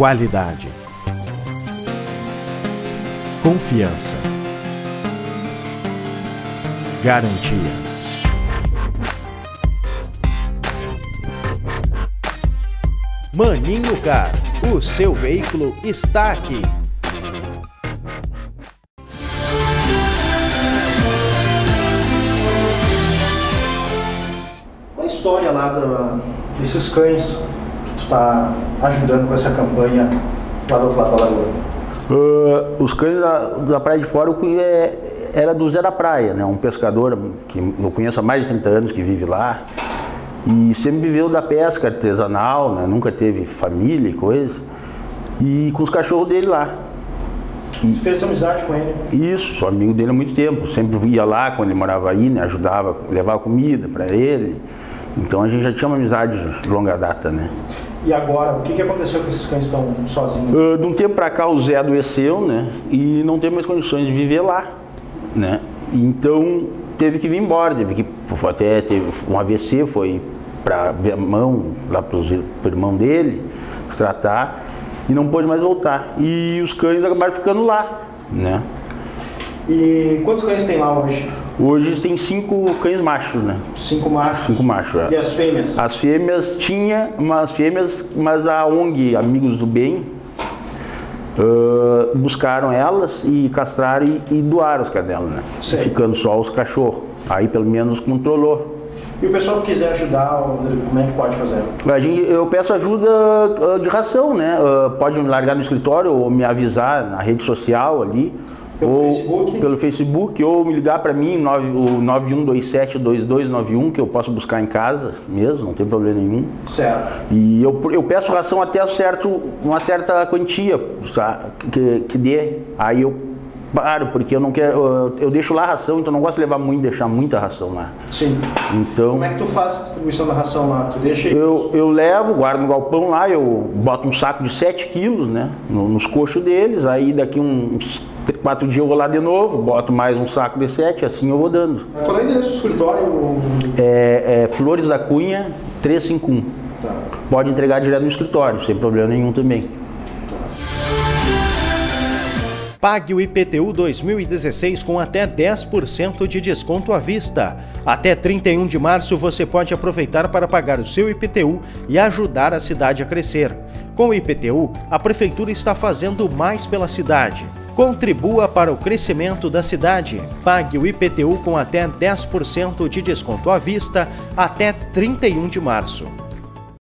Qualidade. Confiança. Garantia. Maninho Car, o seu veículo está aqui. A história lá da, desses cães está ajudando com essa campanha lá do outro lado da lagoa? Uh, os cães da, da Praia de Fora é, era do Zé da Praia, né? um pescador que eu conheço há mais de 30 anos que vive lá. E sempre viveu da pesca artesanal, né? nunca teve família e coisa. E com os cachorros dele lá. Tu fez amizade com ele? Isso, sou amigo dele há muito tempo. Sempre ia lá quando ele morava aí, né? Ajudava, levava comida para ele. Então a gente já tinha uma amizade de longa data, né? E agora, o que, que aconteceu que esses cães estão sozinhos? Uh, de um tempo para cá o Zé adoeceu, né? E não teve mais condições de viver lá, né? Então teve que vir embora, teve que até teve um AVC, foi para a mão lá para o irmão dele se tratar e não pôde mais voltar. E os cães acabaram ficando lá, né? E quantos cães tem lá hoje? Hoje eles têm cinco cães machos, né? Cinco machos. Cinco machos, é. E as fêmeas? As fêmeas tinha umas fêmeas, mas a ONG Amigos do Bem ah, buscaram elas e castraram e, e doaram as cadelas, né? Sei. Ficando só os cachorros. Aí pelo menos controlou. E o pessoal que quiser ajudar, como é que pode fazer? Gente, eu peço ajuda ah, de ração, né? Ah, pode me largar no escritório ou me avisar na rede social ali. Pelo ou Facebook? pelo Facebook, ou me ligar para mim, nove- o 91272291, que eu posso buscar em casa mesmo, não tem problema nenhum. Certo. E eu, eu peço ração até certo, uma certa quantia tá? que, que dê. Aí eu paro, porque eu não quero. Eu, eu deixo lá a ração, então eu não gosto de levar muito, deixar muita ração lá. Sim. Então Como é que tu faz a distribuição da ração lá? Tu deixa aí? eu, eu levo, guardo no galpão lá, eu boto um saco de 7 quilos, né? no- nos coxos deles, aí daqui uns 4 dias eu vou lá de novo, boto mais um saco de 7, assim eu vou dando. Qual é o endereço do escritório? É, é Flores da Cunha 351. Tá. Pode entregar direto no escritório, sem problema nenhum também. Pague o IPTU 2016 com até 10% de desconto à vista. Até 31 de março você pode aproveitar para pagar o seu IPTU e ajudar a cidade a crescer. Com o IPTU, a prefeitura está fazendo mais pela cidade. Contribua para o crescimento da cidade. Pague o IPTU com até 10% de desconto à vista até 31 de março.